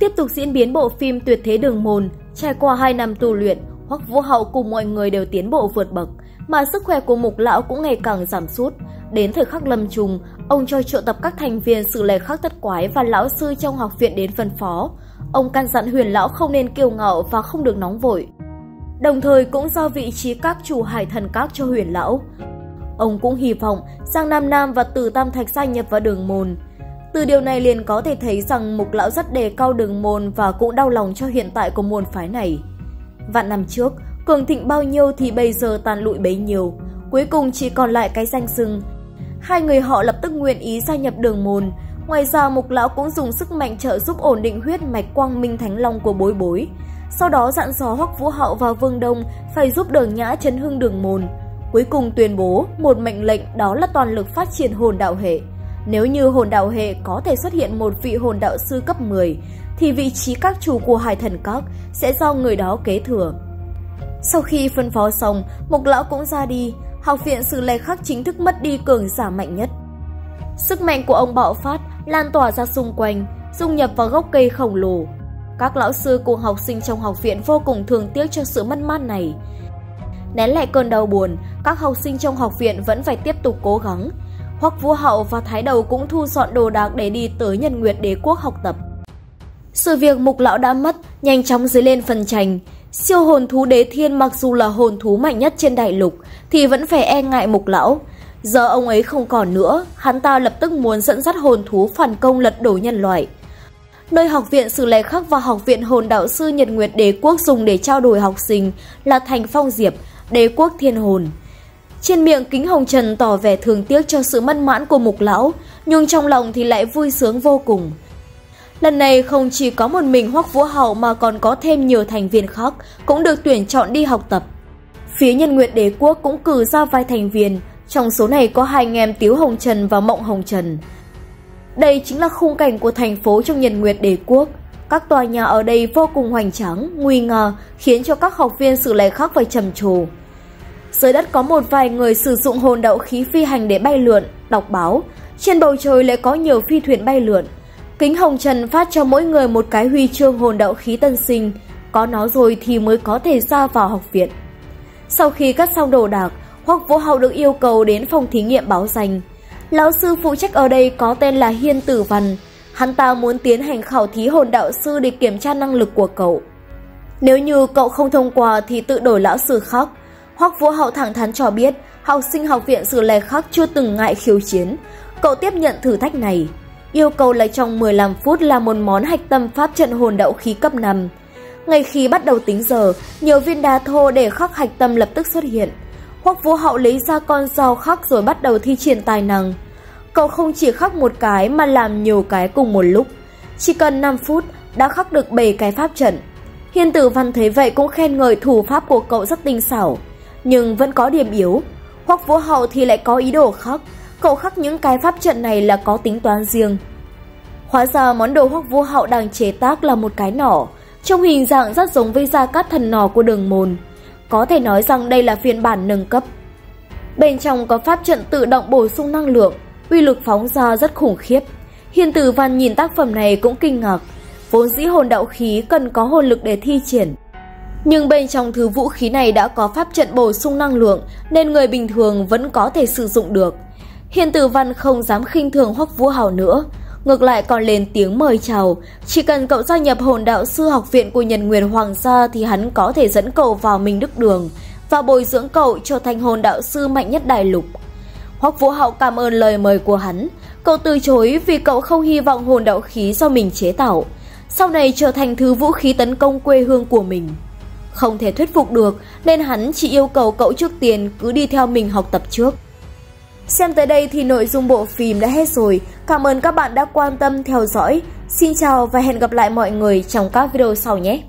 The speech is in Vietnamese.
Tiếp tục diễn biến bộ phim Tuyệt thế đường môn, trải qua 2 năm tu luyện, Hoắc Vũ Hậu cùng mọi người đều tiến bộ vượt bậc, mà sức khỏe của Mục lão cũng ngày càng giảm sút. Đến thời khắc lâm trùng, ông cho triệu tập các thành viên sự lệ khắc tất quái và lão sư trong học viện đến phân phó. Ông căn dặn huyền lão không nên kiêu ngạo và không được nóng vội. Đồng thời cũng giao vị trí các chủ hải thần các cho huyền lão. Ông cũng hy vọng Giang Nam Nam và Từ Tam Thạch gia nhập vào đường môn. Từ điều này liền có thể thấy rằng Mục Lão rất đề cao đường môn và cũng đau lòng cho hiện tại của môn phái này. Vạn năm trước, cường thịnh bao nhiêu thì bây giờ tàn lụi bấy nhiêu, cuối cùng chỉ còn lại cái danh sưng. Hai người họ lập tức nguyện ý gia nhập đường môn, ngoài ra Mục Lão cũng dùng sức mạnh trợ giúp ổn định huyết mạch quang minh thánh long của bối bối. Sau đó dặn dò Hoắc Vũ Hậu và Vương Đông phải giúp đường nhã chấn hưng đường môn. Cuối cùng tuyên bố một mệnh lệnh đó là toàn lực phát triển hồn đạo hệ. Nếu như hồn đạo hệ có thể xuất hiện một vị hồn đạo sư cấp 10, thì vị trí các chủ của hải thần các sẽ do người đó kế thừa. Sau khi phân phó xong, Mục Lão cũng ra đi, học viện sự lệ khắc chính thức mất đi cường giả mạnh nhất. Sức mạnh của ông bạo phát, lan tỏa ra xung quanh, dung nhập vào gốc cây khổng lồ. Các lão sư cùng học sinh trong học viện vô cùng thường tiếc cho sự mất mát này. Nén lại cơn đau buồn, các học sinh trong học viện vẫn phải tiếp tục cố gắng, Hoắc Vũ Hậu và Thái Đầu cũng thu dọn đồ đạc để đi tới Nhân Nguyệt Đế quốc học tập. Sự việc Mục Lão đã mất, nhanh chóng dấy lên phần tranh. Siêu hồn thú đế thiên mặc dù là hồn thú mạnh nhất trên đại lục, thì vẫn phải e ngại Mục Lão. Giờ ông ấy không còn nữa, hắn ta lập tức muốn dẫn dắt hồn thú phản công lật đổ nhân loại. Nơi học viện Sử Lệ Khắc và học viện hồn đạo sư Nhật Nguyệt Đế quốc dùng để trao đổi học sinh là thành phong diệp, đế quốc thiên hồn. Trên miệng Kính Hồng Trần tỏ vẻ thường tiếc cho sự mất mãn của mục lão, nhưng trong lòng thì lại vui sướng vô cùng. Lần này không chỉ có một mình Hoắc Vũ Hậu mà còn có thêm nhiều thành viên khác cũng được tuyển chọn đi học tập. Phía Nhân Nguyệt Đế Quốc cũng cử ra vài thành viên, trong số này có hai anh em Tiếu Hồng Trần và Mộng Hồng Trần. Đây chính là khung cảnh của thành phố trong Nhân Nguyệt Đế Quốc. Các tòa nhà ở đây vô cùng hoành tráng, nguy ngờ, khiến cho các học viên sự lệ khác phải trầm trồ. Dưới đất có một vài người sử dụng hồn đậu khí phi hành để bay lượn, đọc báo. Trên bầu trời lại có nhiều phi thuyền bay lượn. Kính Hồng Trần phát cho mỗi người một cái huy chương hồn đậu khí tân sinh. Có nó rồi thì mới có thể ra vào học viện. Sau khi cắt xong đồ đạc, Hoắc Vũ Hậu được yêu cầu đến phòng thí nghiệm báo danh. Lão sư phụ trách ở đây có tên là Hiên Tử Văn. Hắn ta muốn tiến hành khảo thí hồn đạo sư để kiểm tra năng lực của cậu. Nếu như cậu không thông qua thì tự đổi lão sư khác. Hoắc Vũ Hậu thẳng thắn cho biết, học sinh học viện Sử Lê Khắc chưa từng ngại khiêu chiến. Cậu tiếp nhận thử thách này. Yêu cầu là trong 15 phút là một món hạch tâm pháp trận hồn đậu khí cấp 5. Ngay khi bắt đầu tính giờ, nhiều viên đá thô để khắc hạch tâm lập tức xuất hiện. Hoắc Vũ Hậu lấy ra con dao khắc rồi bắt đầu thi triển tài năng. Cậu không chỉ khắc một cái mà làm nhiều cái cùng một lúc. Chỉ cần 5 phút đã khắc được 7 cái pháp trận. Hiên tử văn thấy vậy cũng khen ngợi thủ pháp của cậu rất tinh xảo nhưng vẫn có điểm yếu. Hoặc vũ hậu thì lại có ý đồ khác, cậu khắc những cái pháp trận này là có tính toán riêng. Hóa ra món đồ hoắc vũ hậu đang chế tác là một cái nỏ, trong hình dạng rất giống với gia cát thần nỏ của đường môn. Có thể nói rằng đây là phiên bản nâng cấp. Bên trong có pháp trận tự động bổ sung năng lượng, uy lực phóng ra rất khủng khiếp. Hiền tử văn nhìn tác phẩm này cũng kinh ngạc, vốn dĩ hồn đạo khí cần có hồn lực để thi triển. Nhưng bên trong thứ vũ khí này đã có pháp trận bổ sung năng lượng nên người bình thường vẫn có thể sử dụng được. Hiền tử văn không dám khinh thường Hoắc Vũ Hào nữa, ngược lại còn lên tiếng mời chào, chỉ cần cậu gia nhập hồn đạo sư học viện của Nhân Nguyên Hoàng gia thì hắn có thể dẫn cậu vào Minh Đức Đường và bồi dưỡng cậu trở thành hồn đạo sư mạnh nhất đại lục. Hoắc Vũ Hạo cảm ơn lời mời của hắn, cậu từ chối vì cậu không hy vọng hồn đạo khí do mình chế tạo, sau này trở thành thứ vũ khí tấn công quê hương của mình. Không thể thuyết phục được, nên hắn chỉ yêu cầu cậu trước tiền cứ đi theo mình học tập trước. Xem tới đây thì nội dung bộ phim đã hết rồi. Cảm ơn các bạn đã quan tâm theo dõi. Xin chào và hẹn gặp lại mọi người trong các video sau nhé.